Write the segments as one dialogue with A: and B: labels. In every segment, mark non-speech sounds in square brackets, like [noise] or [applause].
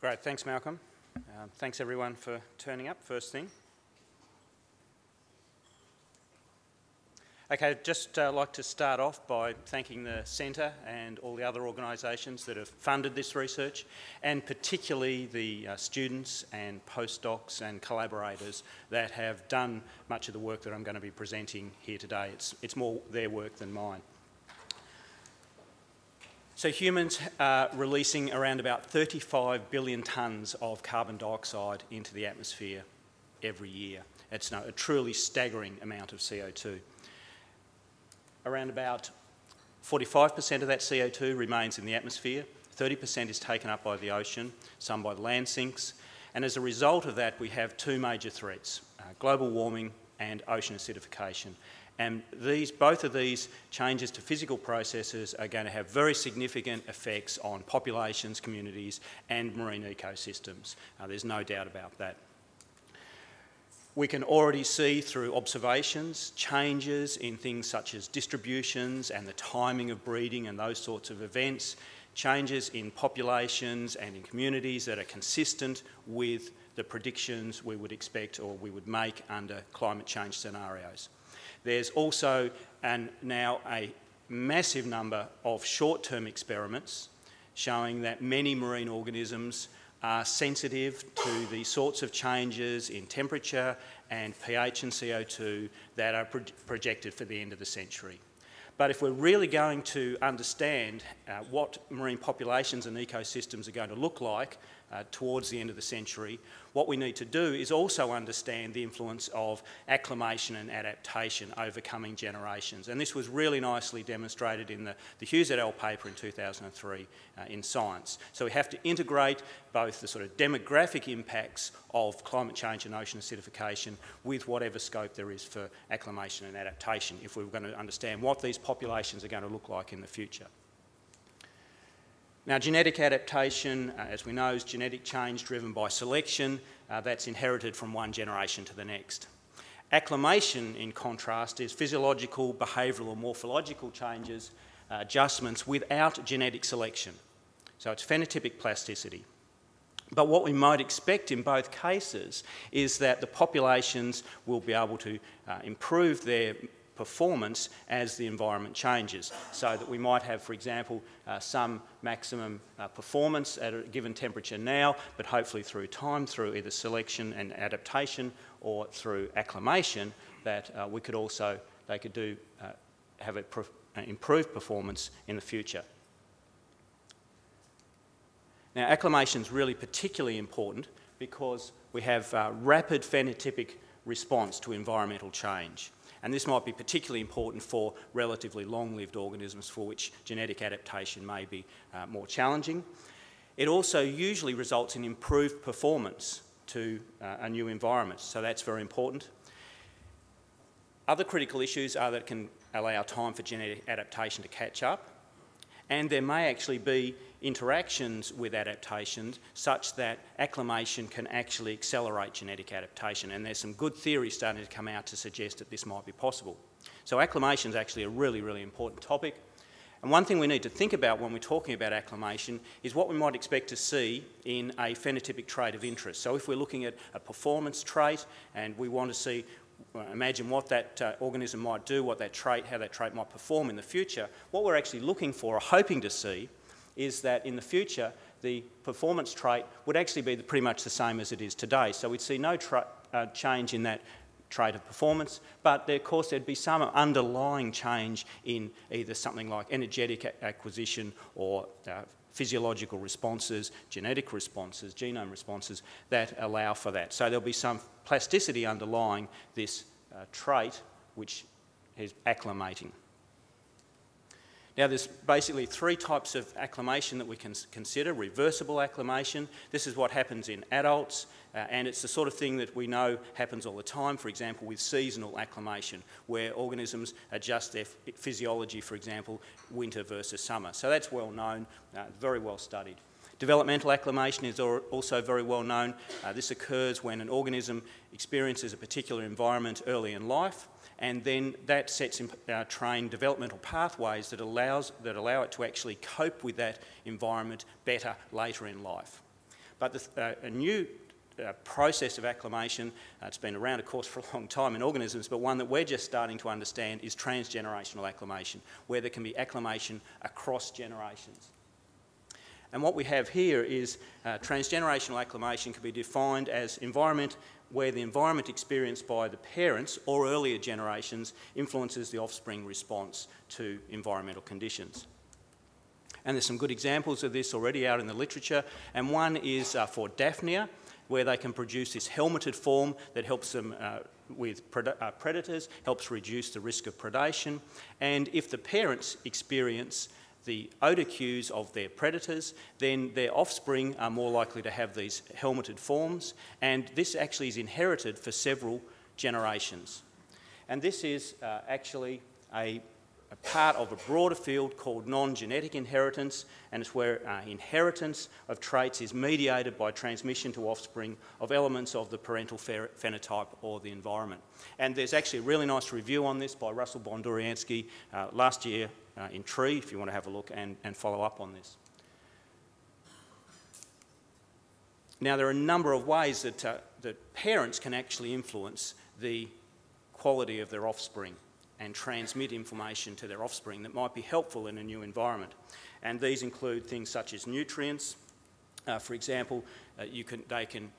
A: Great, thanks Malcolm. Um, thanks everyone for turning up first thing. Okay, I'd just uh, like to start off by thanking the Centre and all the other organisations that have funded this research, and particularly the uh, students and postdocs and collaborators that have done much of the work that I'm going to be presenting here today. It's, it's more their work than mine. So humans are releasing around about 35 billion tonnes of carbon dioxide into the atmosphere every year. It's a truly staggering amount of CO2 around about 45% of that CO2 remains in the atmosphere, 30% is taken up by the ocean, some by land sinks, and as a result of that we have two major threats, uh, global warming and ocean acidification. And these, both of these changes to physical processes are going to have very significant effects on populations, communities and marine ecosystems. Uh, there's no doubt about that. We can already see through observations changes in things such as distributions and the timing of breeding and those sorts of events, changes in populations and in communities that are consistent with the predictions we would expect or we would make under climate change scenarios. There's also an, now a massive number of short-term experiments showing that many marine organisms are sensitive to the sorts of changes in temperature and pH and CO2 that are pro projected for the end of the century. But if we're really going to understand uh, what marine populations and ecosystems are going to look like uh, towards the end of the century, what we need to do is also understand the influence of acclimation and adaptation over coming generations. And this was really nicely demonstrated in the, the Hughes et al. paper in 2003 uh, in Science. So we have to integrate both the sort of demographic impacts of climate change and ocean acidification with whatever scope there is for acclimation and adaptation if we're going to understand what these populations are going to look like in the future. Now, genetic adaptation, uh, as we know, is genetic change driven by selection uh, that's inherited from one generation to the next. Acclimation, in contrast, is physiological, behavioural or morphological changes, uh, adjustments without genetic selection. So it's phenotypic plasticity. But what we might expect in both cases is that the populations will be able to uh, improve their performance as the environment changes. So that we might have, for example, uh, some maximum uh, performance at a given temperature now, but hopefully through time, through either selection and adaptation or through acclimation, that uh, we could also, they could do, uh, have an uh, improved performance in the future. Now, acclimation is really particularly important because we have uh, rapid phenotypic response to environmental change. And this might be particularly important for relatively long-lived organisms for which genetic adaptation may be uh, more challenging. It also usually results in improved performance to uh, a new environment, so that's very important. Other critical issues are that it can allow time for genetic adaptation to catch up, and there may actually be interactions with adaptations such that acclimation can actually accelerate genetic adaptation. And there's some good theory starting to come out to suggest that this might be possible. So acclimation is actually a really, really important topic. And one thing we need to think about when we're talking about acclimation is what we might expect to see in a phenotypic trait of interest. So if we're looking at a performance trait and we want to see, imagine what that uh, organism might do, what that trait, how that trait might perform in the future, what we're actually looking for or hoping to see is that in the future, the performance trait would actually be pretty much the same as it is today. So we'd see no uh, change in that trait of performance, but there, of course there'd be some underlying change in either something like energetic acquisition or uh, physiological responses, genetic responses, genome responses that allow for that. So there'll be some plasticity underlying this uh, trait which is acclimating. Now, there's basically three types of acclimation that we can consider. Reversible acclimation, this is what happens in adults, uh, and it's the sort of thing that we know happens all the time, for example, with seasonal acclimation, where organisms adjust their physiology, for example, winter versus summer. So that's well known, uh, very well studied. Developmental acclimation is also very well known. Uh, this occurs when an organism experiences a particular environment early in life and then that sets in uh, train developmental pathways that, allows, that allow it to actually cope with that environment better later in life. But the, uh, a new uh, process of acclimation, uh, it's been around, of course, for a long time in organisms, but one that we're just starting to understand is transgenerational acclimation, where there can be acclimation across generations. And what we have here is uh, transgenerational acclimation can be defined as environment where the environment experienced by the parents or earlier generations influences the offspring response to environmental conditions. And there's some good examples of this already out in the literature, and one is uh, for Daphnia, where they can produce this helmeted form that helps them uh, with pred uh, predators, helps reduce the risk of predation, and if the parents experience the odour cues of their predators, then their offspring are more likely to have these helmeted forms, and this actually is inherited for several generations. And this is uh, actually a, a, part of a broader field called non-genetic inheritance, and it's where uh, inheritance of traits is mediated by transmission to offspring of elements of the parental phenotype or the environment. And there's actually a really nice review on this by Russell Bonduriansky uh, last year uh, in Tree if you want to have a look and, and follow up on this. Now, there are a number of ways that, uh, that parents can actually influence the quality of their offspring and transmit information to their offspring that might be helpful in a new environment. And these include things such as nutrients. Uh, for example, uh, you can, they can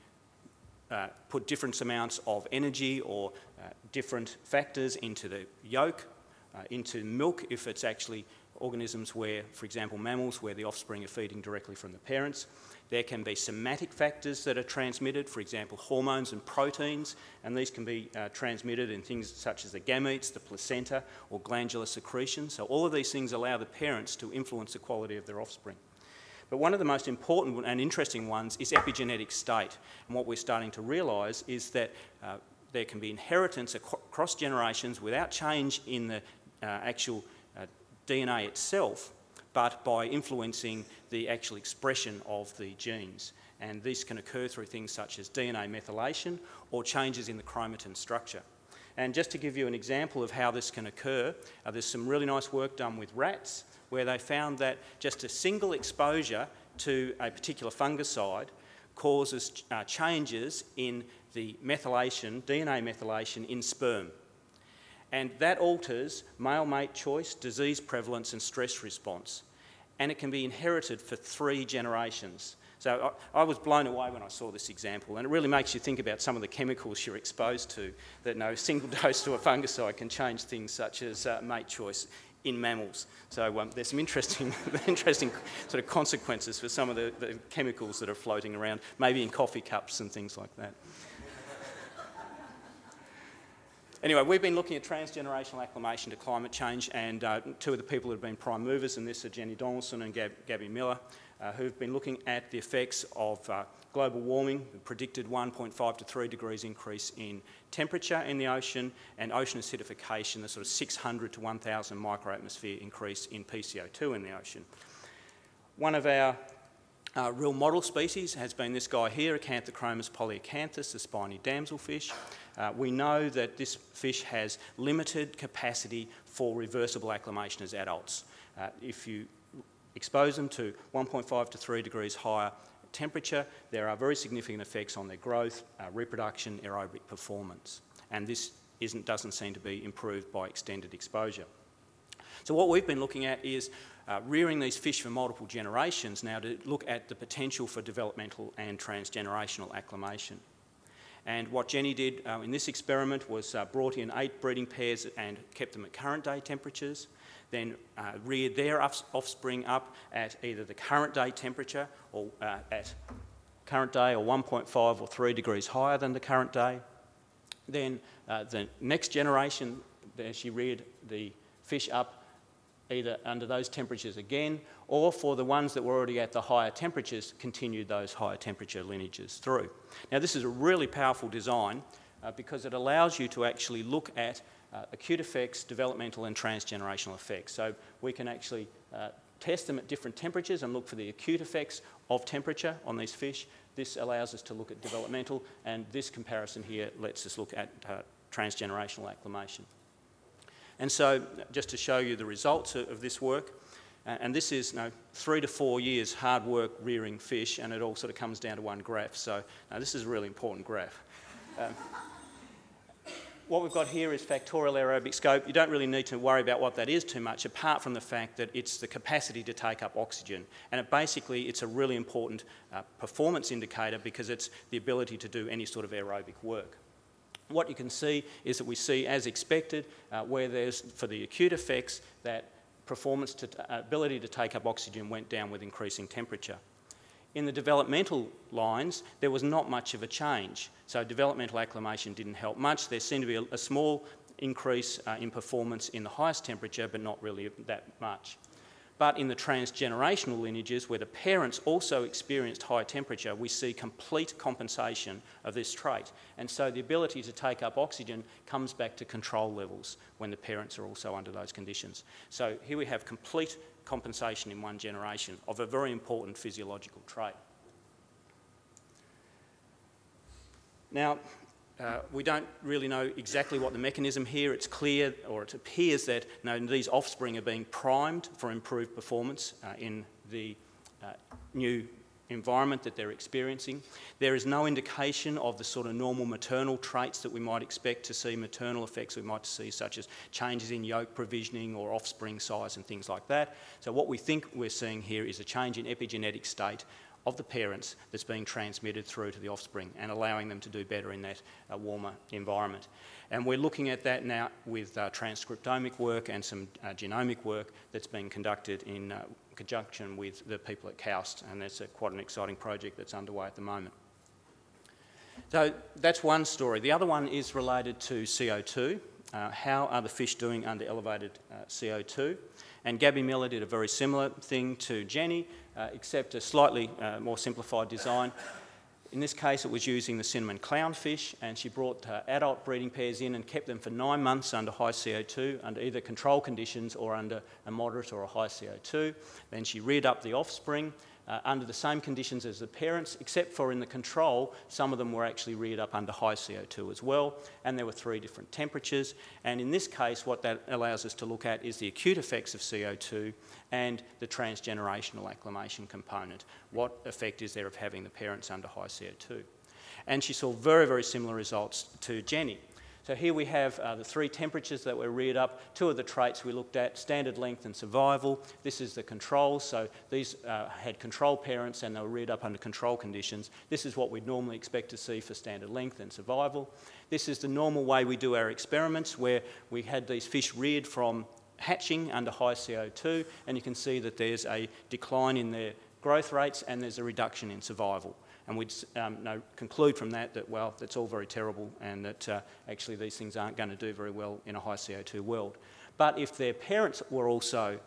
A: uh, put different amounts of energy or uh, different factors into the yolk uh, into milk if it's actually organisms where, for example, mammals, where the offspring are feeding directly from the parents. There can be somatic factors that are transmitted, for example, hormones and proteins, and these can be uh, transmitted in things such as the gametes, the placenta, or glandular secretion. So all of these things allow the parents to influence the quality of their offspring. But one of the most important and interesting ones is epigenetic state. And what we're starting to realise is that uh, there can be inheritance across generations without change in the uh, actual uh, DNA itself, but by influencing the actual expression of the genes. And this can occur through things such as DNA methylation or changes in the chromatin structure. And just to give you an example of how this can occur, uh, there's some really nice work done with rats where they found that just a single exposure to a particular fungicide causes uh, changes in the methylation, DNA methylation in sperm and that alters male mate choice, disease prevalence, and stress response. And it can be inherited for three generations. So I, I, was blown away when I saw this example, and it really makes you think about some of the chemicals you're exposed to. That no [laughs] single dose to a fungicide can change things such as uh, mate choice in mammals. So um, there's some interesting, [laughs] interesting sort of consequences for some of the, the chemicals that are floating around, maybe in coffee cups and things like that. Anyway, we've been looking at transgenerational acclimation to climate change, and uh, two of the people who have been prime movers in this are Jenny Donelson and Gab Gabby Miller, uh, who've been looking at the effects of uh, global warming, the predicted 1.5 to 3 degrees increase in temperature in the ocean, and ocean acidification, the sort of 600 to 1,000 microatmosphere increase in PCO2 in the ocean. One of our uh, real model species has been this guy here, Acanthochromis polyacanthus, the spiny damselfish. Uh, we know that this fish has limited capacity for reversible acclimation as adults. Uh, if you expose them to 1.5 to 3 degrees higher temperature, there are very significant effects on their growth, uh, reproduction, aerobic performance. And this doesn't seem to be improved by extended exposure. So what we've been looking at is uh, rearing these fish for multiple generations now to look at the potential for developmental and transgenerational acclimation. And what Jenny did uh, in this experiment was uh, brought in eight breeding pairs and kept them at current day temperatures, then uh, reared their offspring up at either the current day temperature or uh, at current day or 1.5 or 3 degrees higher than the current day. Then uh, the next generation, she reared the fish up either under those temperatures again, or for the ones that were already at the higher temperatures, continue those higher temperature lineages through. Now this is a really powerful design uh, because it allows you to actually look at uh, acute effects, developmental and transgenerational effects. So we can actually uh, test them at different temperatures and look for the acute effects of temperature on these fish. This allows us to look at developmental and this comparison here lets us look at uh, transgenerational acclimation. And so, just to show you the results of this work, And this is you know, three to four years hard work rearing fish, and it all sort of comes down to one graph. So this is a really important graph. Um, what we've got here is factorial aerobic scope. You don't really need to worry about what that is too much, apart from the fact that it's the capacity to take up oxygen. And it basically, it's a really important uh, performance indicator because it's the ability to do any sort of aerobic work. What you can see is that we see, as expected, uh, where there's, for the acute effects, that performance to uh, ability to take up oxygen went down with increasing temperature. In the developmental lines, there was not much of a change. So developmental acclimation didn't help much. There seemed to be a, a small increase uh, in performance in the highest temperature, but not really that much. But in the transgenerational lineages, where the parents also experienced high temperature, we see complete compensation of this trait. And so the ability to take up oxygen comes back to control levels when the parents are also under those conditions. So here we have complete compensation in one generation of a very important physiological trait. Now, uh, we don't really know exactly what the mechanism here. It's clear, or it appears that you know, these offspring are being primed for improved performance uh, in the uh, new environment that they're experiencing. There is no indication of the sort of normal maternal traits that we might expect to see, maternal effects we might see, such as changes in yolk provisioning or offspring size and things like that. So what we think we're seeing here is a change in epigenetic state of the parents that's being transmitted through to the offspring and allowing them to do better in that uh, warmer environment. And we're looking at that now with uh, transcriptomic work and some uh, genomic work that's being conducted in uh, conjunction with the people at KAUST, and that's quite an exciting project that's underway at the moment. So that's one story. The other one is related to CO2. Uh, how are the fish doing under elevated uh, CO2? And Gabby Miller did a very similar thing to Jenny, uh, except a slightly uh, more simplified design. In this case, it was using the cinnamon clownfish, and she brought uh, adult breeding pairs in and kept them for nine months under high CO2, under either control conditions or under a moderate or a high CO2. Then she reared up the offspring, uh, under the same conditions as the parents, except for in the control, some of them were actually reared up under high CO2 as well, and there were three different temperatures. And in this case, what that allows us to look at is the acute effects of CO2 and the transgenerational acclimation component. What effect is there of having the parents under high CO2? And she saw very, very similar results to Jenny. So here we have uh, the three temperatures that were reared up. Two of the traits we looked at, standard length and survival. This is the control. So these uh, had control parents and they were reared up under control conditions. This is what we'd normally expect to see for standard length and survival. This is the normal way we do our experiments where we had these fish reared from hatching under high CO2 and you can see that there's a decline in their growth rates and there's a reduction in survival. And we'd um, know, conclude from that that, well, that's all very terrible and that uh, actually these things aren't going to do very well in a high CO2 world. But if their parents were also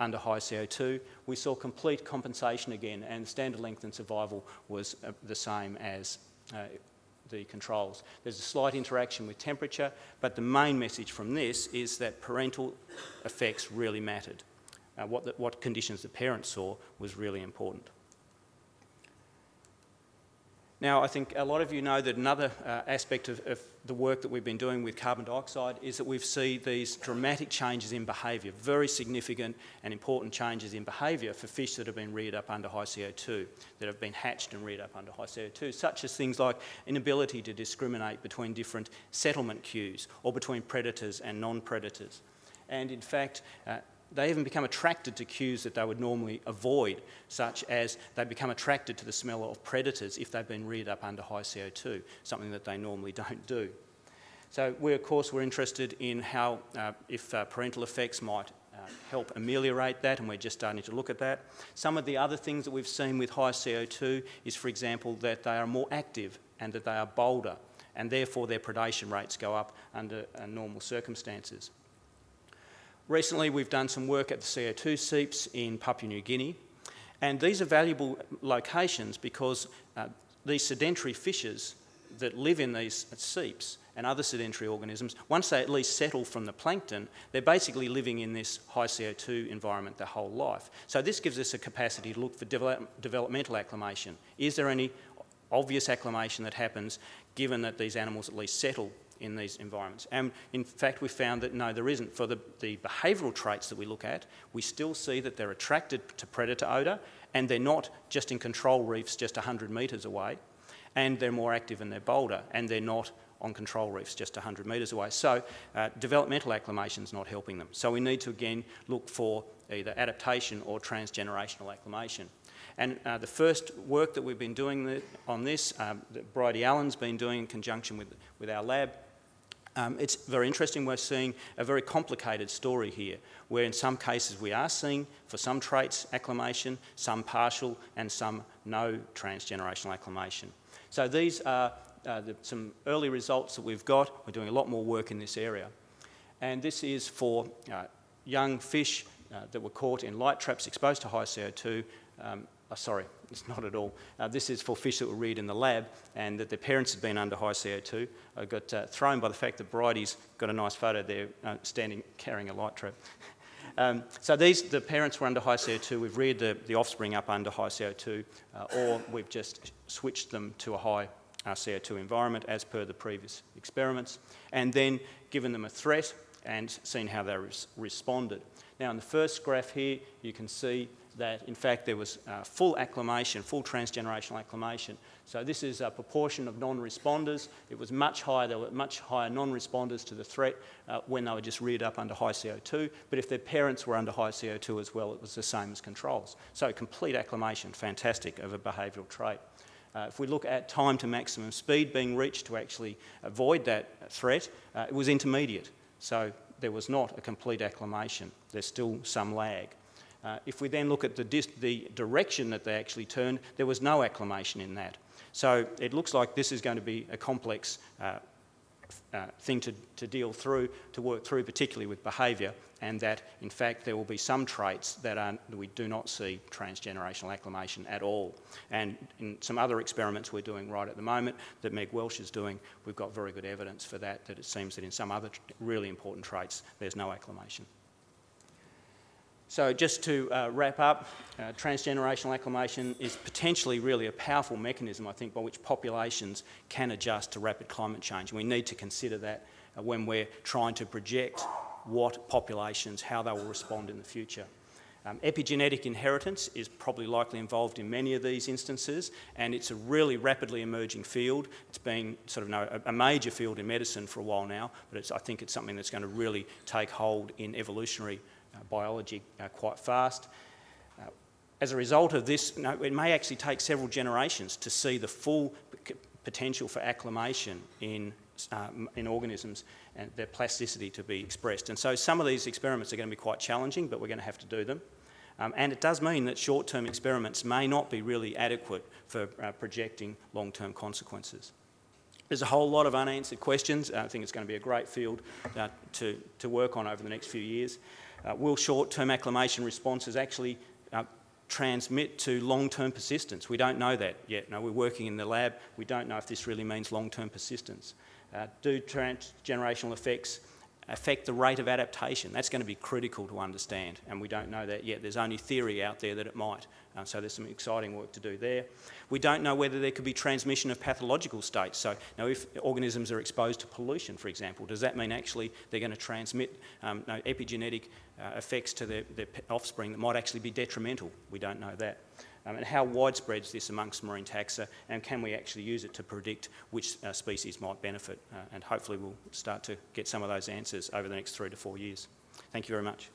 A: under high CO2, we saw complete compensation again, and standard length and survival was uh, the same as uh, the controls. There's a slight interaction with temperature, but the main message from this is that parental effects really mattered. Uh, what, the, what conditions the parents saw was really important. Now, I think a lot of you know that another uh, aspect of, of, the work that we've been doing with carbon dioxide is that we've seen these dramatic changes in behaviour, very significant and important changes in behaviour for fish that have been reared up under high CO2, that have been hatched and reared up under high CO2, such as things like inability to discriminate between different settlement cues or between predators and non-predators. And in fact, uh, they even become attracted to cues that they would normally avoid, such as they become attracted to the smell of predators if they've been reared up under high CO2, something that they normally [laughs] don't do. So we, of course, were interested in how, uh, if uh, parental effects might uh, help ameliorate that, and we're just starting to look at that. Some of the other things that we've seen with high CO2 is, for example, that they are more active and that they are bolder, and therefore their predation rates go up under uh, normal circumstances. Recently, we've done some work at the CO2 seeps in Papua New Guinea, and these are valuable locations because uh, these sedentary fishes that live in these seeps and other sedentary organisms, once they at least settle from the plankton, they're basically living in this high CO2 environment their whole life. So this gives us a capacity to look for develop developmental acclimation. Is there any obvious acclimation that happens given that these animals at least settle in these environments. And in fact, we found that no, there isn't. For the, the behavioural traits that we look at, we still see that they're attracted to predator odour and they're not just in control reefs just 100 metres away, and they're more active and they're bolder, and they're not on control reefs just 100 metres away. So uh, developmental acclimation is not helping them. So we need to again look for either adaptation or transgenerational acclimation. And uh, the first work that we've been doing the, on this, um, that Bridie Allan's been doing in conjunction with, with our lab, um, it's very interesting. We're seeing a very complicated story here, where in some cases we are seeing, for some traits, acclimation, some partial, and some no transgenerational acclimation. So these are uh, the, some early results that we've got. We're doing a lot more work in this area. And this is for uh, young fish uh, that were caught in light traps exposed to high CO2 um, oh, sorry, it's not at all. Uh, this is for fish that were reared in the lab and that their parents had been under high CO2. I got uh, thrown by the fact that Bridie's got a nice photo there uh, standing carrying a light trap. [laughs] um, so these, the parents were under high CO2. We've reared the, the offspring up under high CO2 uh, or we've just switched them to a high uh, CO2 environment as per the previous experiments and then given them a threat and seen how they res responded. Now in the first graph here you can see that in fact there was uh, full acclimation, full transgenerational acclimation. So this is a proportion of non-responders. It was much higher, there were much higher non-responders to the threat uh, when they were just reared up under high CO2, but if their parents were under high CO2 as well, it was the same as controls. So complete acclimation, fantastic, of a behavioural trait. Uh, if we look at time to maximum speed being reached to actually avoid that threat, uh, it was intermediate. So there was not a complete acclimation. There's still some lag. Uh, if we then look at the, the, direction that they actually turned, there was no acclimation in that. So it looks like this is going to be a complex uh, uh, thing to, to deal through, to work through, particularly with behaviour, and that in fact there will be some traits that, are, that we do not see transgenerational acclimation at all. And in some other experiments we're doing right at the moment that Meg Welch is doing, we've got very good evidence for that, that it seems that in some other really important traits there's no acclimation. So just to uh, wrap up, uh, transgenerational acclimation is potentially really a powerful mechanism, I think, by which populations can adjust to rapid climate change. And we need to consider that uh, when we're trying to project what populations, how they will respond in the future. Um, epigenetic inheritance is probably likely involved in many of these instances, and it's a really rapidly emerging field. It's been sort of no, a major field in medicine for a while now, but I think it's something that's going to really take hold in evolutionary biology uh, quite fast. Uh, as a result of this, it may actually take several generations to see the full potential for acclimation in, uh, in organisms and their plasticity to be expressed. And so some of these experiments are going to be quite challenging, but we're going to have to do them. Um, and it does mean that short-term experiments may not be really adequate for uh, projecting long-term consequences. There's a whole lot of unanswered questions. I think it's going to be a great field uh, to, to work on over the next few years. Uh, will short-term acclimation responses actually uh, transmit to long-term persistence? We don't know that yet. No, we're working in the lab. We don't know if this really means long-term persistence. Uh, do transgenerational effects affect the rate of adaptation? That's going to be critical to understand, and we don't know that yet. There's only theory out there that it might. Uh, so there's some exciting work to do there. We don't know whether there could be transmission of pathological states. So now if organisms are exposed to pollution, for example, does that mean actually they're going to transmit um, no, epigenetic uh, effects to their, their offspring that might actually be detrimental? We don't know that. Um, and how widespread is this amongst marine taxa, and can we actually use it to predict which uh, species might benefit? Uh, and hopefully we'll start to get some of those answers over the next three to four years. Thank you very much.